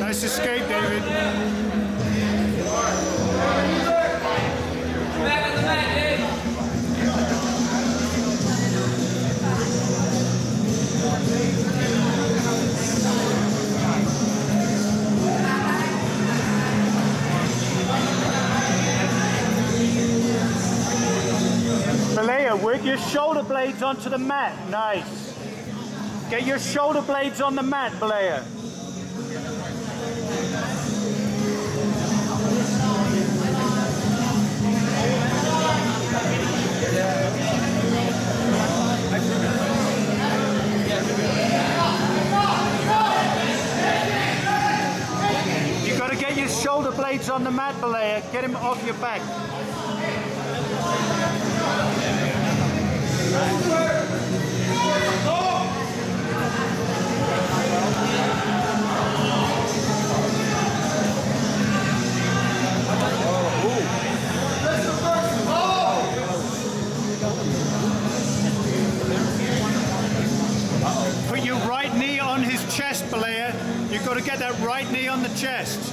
Nice escape, David. Work your shoulder blades onto the mat. Nice. Get your shoulder blades on the mat, Bollea. You got to get your shoulder blades on the mat, Bollea. Get him off your back. You've got to get that right knee on the chest.